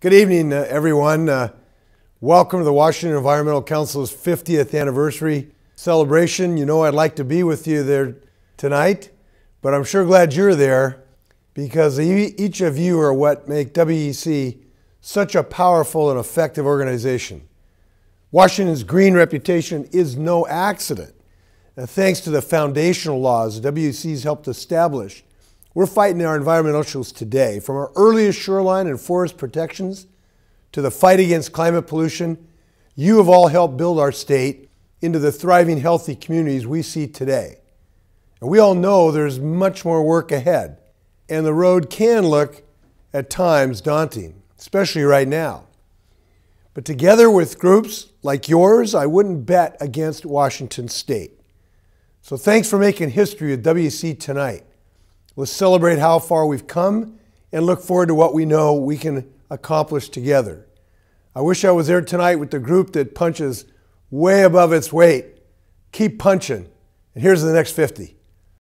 Good evening, uh, everyone. Uh, welcome to the Washington Environmental Council's 50th anniversary celebration. You know, I'd like to be with you there tonight, but I'm sure glad you're there because each of you are what make WEC such a powerful and effective organization. Washington's green reputation is no accident. Uh, thanks to the foundational laws WEC's helped establish we're fighting our environmental issues today, from our earliest shoreline and forest protections to the fight against climate pollution. You have all helped build our state into the thriving, healthy communities we see today. And we all know there's much more work ahead, and the road can look at times daunting, especially right now. But together with groups like yours, I wouldn't bet against Washington State. So thanks for making history with WEC tonight. Let's celebrate how far we've come and look forward to what we know we can accomplish together. I wish I was there tonight with the group that punches way above its weight. Keep punching. And here's the next 50.